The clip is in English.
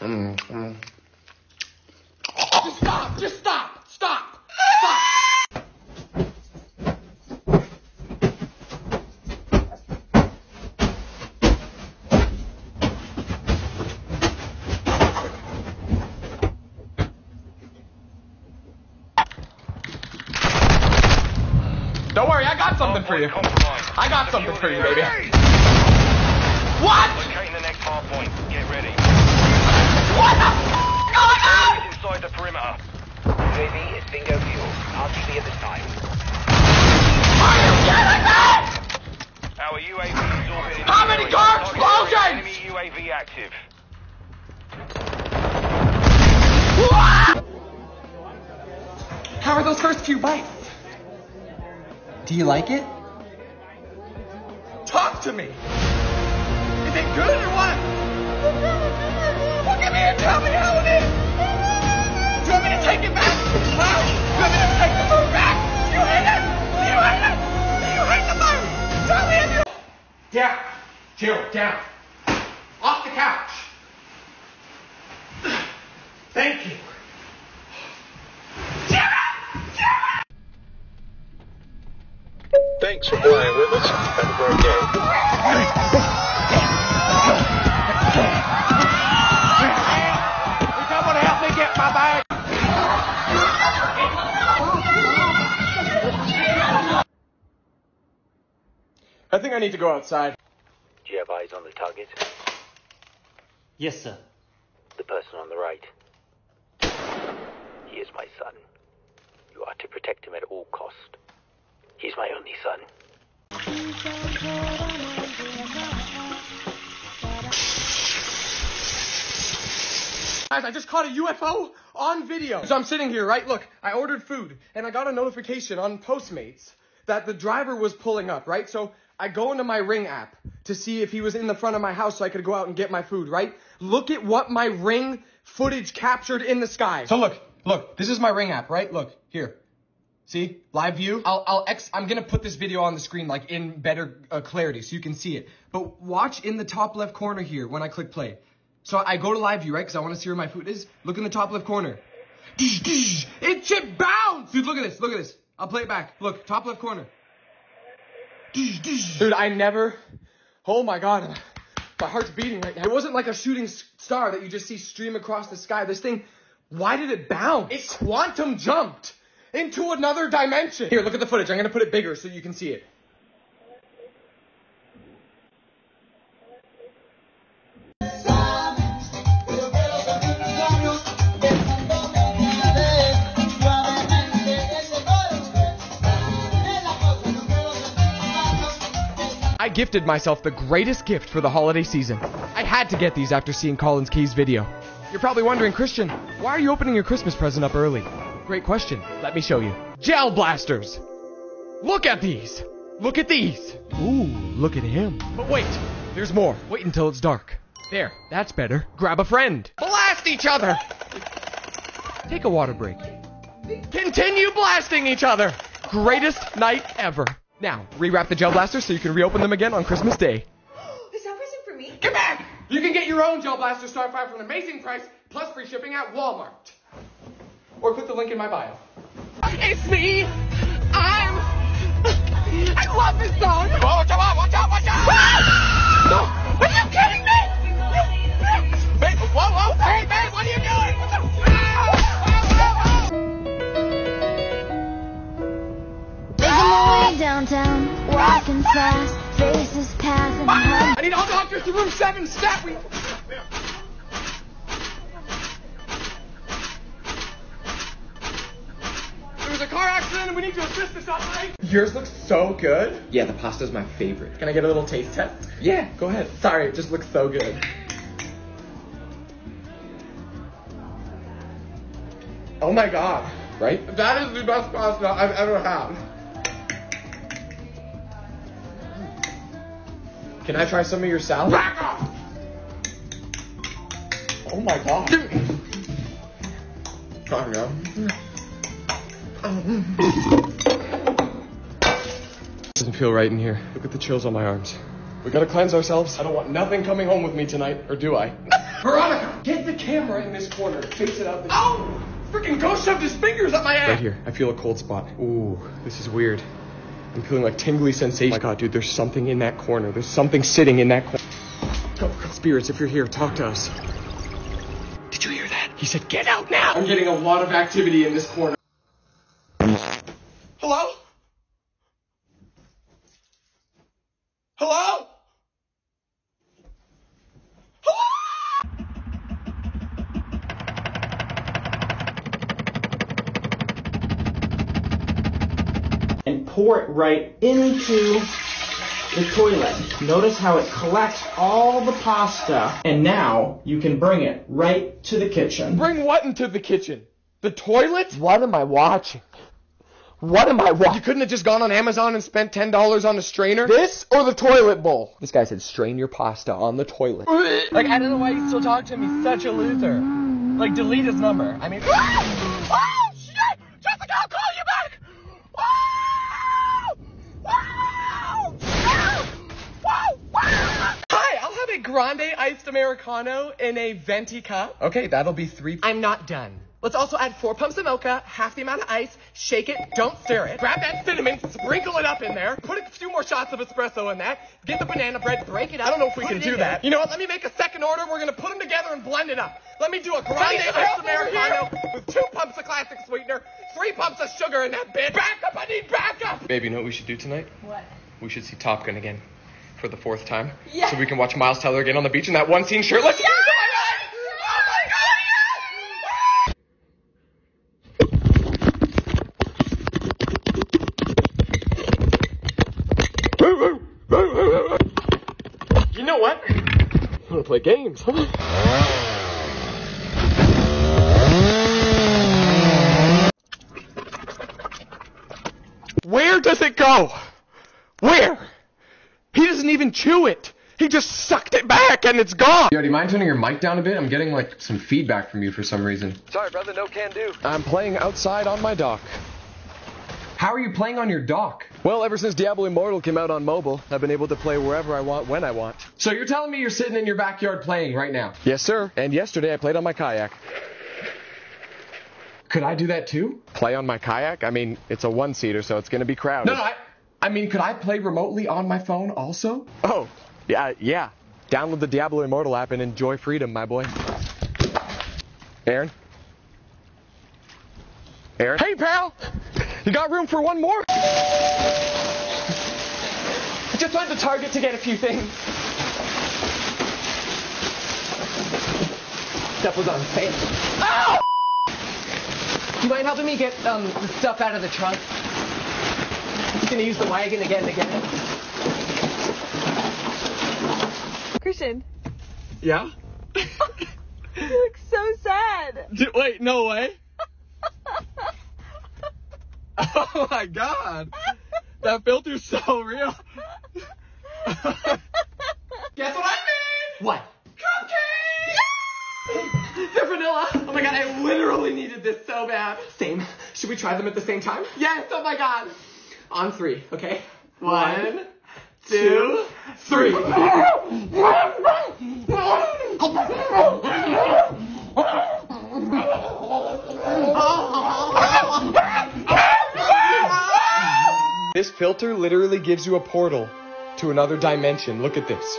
Mm, mm. Just stop! Just stop! Stop! Stop! Don't worry, I got something for you. I got something for you, baby. What? Locating the next hard point. Get ready. What the f- going on? Inside the perimeter. UAV is bingo fuel. RTB at this time. Are you kidding me? Our UAV is orbiting. How many the car area. explosions? Enemy UAV active. How are those first few bites? Do you like it? Talk to me. Is it good or what? Me. Do you want me to take it back? Huh? Do you want me to take the food back? Do you hate it? Do you hate it? Do you hate the you. Down. Jill, down. I need to go outside. Do you have eyes on the target? Yes, sir. The person on the right. He is my son. You are to protect him at all cost. He's my only son. Guys, I just caught a UFO on video. So I'm sitting here, right? Look, I ordered food and I got a notification on Postmates that the driver was pulling up, right? So I go into my Ring app to see if he was in the front of my house so I could go out and get my food, right? Look at what my Ring footage captured in the sky. So look, look, this is my Ring app, right? Look, here. See, live view. I'll, I'll X. I'm gonna put this video on the screen like in better uh, clarity so you can see it. But watch in the top left corner here when I click play. So I go to live view, right? Because I want to see where my food is. Look in the top left corner. It chip bounce, dude. Look at this. Look at this. I'll play it back. Look, top left corner. Dude, I never. Oh my god, my heart's beating right now. It wasn't like a shooting star that you just see stream across the sky. This thing, why did it bounce? It quantum jumped into another dimension. Here, look at the footage. I'm gonna put it bigger so you can see it. Gifted myself the greatest gift for the holiday season. I had to get these after seeing Collins Key's video. You're probably wondering, Christian, why are you opening your Christmas present up early? Great question. Let me show you. Gel blasters! Look at these! Look at these! Ooh, look at him. But wait, there's more. Wait until it's dark. There, that's better. Grab a friend. Blast each other! Take a water break. Continue blasting each other! Greatest night ever. Now, rewrap the gel blasters so you can reopen them again on Christmas Day. Is that present for me? Get back! You can get your own gel blaster Starfire for an amazing price, plus free shipping at Walmart. Or click the link in my bio. It's me! I'm... I love this song! Watch out, watch out, watch out! Ah! No! Are you kidding me? You bitch! Babe, whoa, whoa, hey, babe, downtown, walking fast, faces passing. I need all the doctors to room seven, stat! We... There was a car accident and we need to assist this operation. Yours looks so good. Yeah, the pasta's my favorite. Can I get a little taste test? Yeah, go ahead. Sorry, it just looks so good. Oh my god. Right? That is the best pasta I've ever had. Can I try some of your salad? Back off! Oh my god. Try now. Doesn't feel right in here. Look at the chills on my arms. We gotta cleanse ourselves. I don't want nothing coming home with me tonight, or do I? Veronica, get the camera in this corner. Face it out. Oh! Freaking ghost shoved his fingers up my ass. Right here. I feel a cold spot. Ooh, this is weird. I'm feeling like tingly sensation. Oh my god, dude, there's something in that corner. There's something sitting in that corner. Go, go, spirits, if you're here, talk to us. Did you hear that? He said, get out now! I'm getting a lot of activity in this corner. And pour it right into the toilet. Notice how it collects all the pasta, and now you can bring it right to the kitchen. Bring what into the kitchen? The toilet? What am I watching? What am I watching? You couldn't have just gone on Amazon and spent ten dollars on a strainer? This or the toilet bowl? This guy said strain your pasta on the toilet. Like, I don't know why you still talk to him. He's such a loser. Like, delete his number. I mean, ah oh shit! Jessica, I'll call you back! Hi, I'll have a grande iced americano in a venti cup. Okay, that'll be three. I'm not done. Let's also add four pumps of mocha, half the amount of ice, shake it, don't stir it. Grab that cinnamon, sprinkle it up in there, put a few more shots of espresso in that, get the banana bread, break it up. I don't know if we can do that. there. You know what? Let me make a second order. We're gonna put them together and blend it up. Let me do a grande iced americano with two pumps of classic sweetener, three pumps of sugar in that bitch. Backup! I need backup! Baby, you know what we should do tonight? What? We should see Top Gun again for the fourth time. Yeah. So we can watch Miles Teller again on the beach in that one scene shirtless. Yeah! Oh my! Oh you know what? I'm gonna play games. Where does it go? Where? He doesn't even chew it. He just sucked it back and it's gone. Yo, do you mind turning your mic down a bit? I'm getting like some feedback from you for some reason. Sorry, brother, no can do. I'm playing outside on my dock. How are you playing on your dock? Well, ever since Diablo Immortal came out on mobile, I've been able to play wherever I want, when I want. So you're telling me you're sitting in your backyard playing right now? Yes, sir. And yesterday I played on my kayak. Could I do that too? Play on my kayak? I mean, it's a one-seater, so it's gonna be crowded. No, no, I, I mean, could I play remotely on my phone also? Oh, yeah, yeah. Download the Diablo Immortal app and enjoy freedom, my boy. Aaron? Aaron? Hey, pal! You got room for one more? I just went to Target to get a few things. Stuff was on sale. Ow! Do you mind helping me get um, the stuff out of the trunk? Just gonna use the wagon again and again. Christian, Yeah? you look so sad. wait, no way. Oh my god. That filter's so real. Guess what I made? What? Cupcakes! They're vanilla. Oh my god, I literally needed this so bad. Same. Should we try them at the same time? Yes, oh my god. On three, okay? One, two, three. This filter literally gives you a portal to another dimension. Look at this.